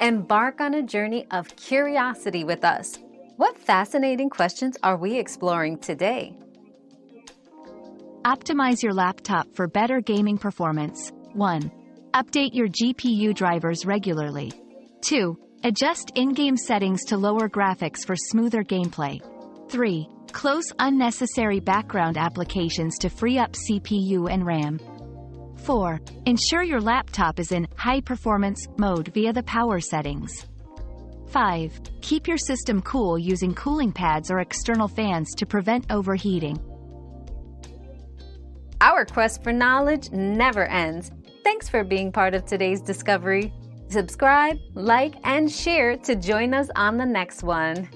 Embark on a journey of curiosity with us. What fascinating questions are we exploring today? Optimize your laptop for better gaming performance. 1. Update your GPU drivers regularly. 2. Adjust in-game settings to lower graphics for smoother gameplay. 3. Close unnecessary background applications to free up CPU and RAM. 4. Ensure your laptop is in high-performance mode via the power settings. 5. Keep your system cool using cooling pads or external fans to prevent overheating. Our quest for knowledge never ends. Thanks for being part of today's discovery. Subscribe, like, and share to join us on the next one.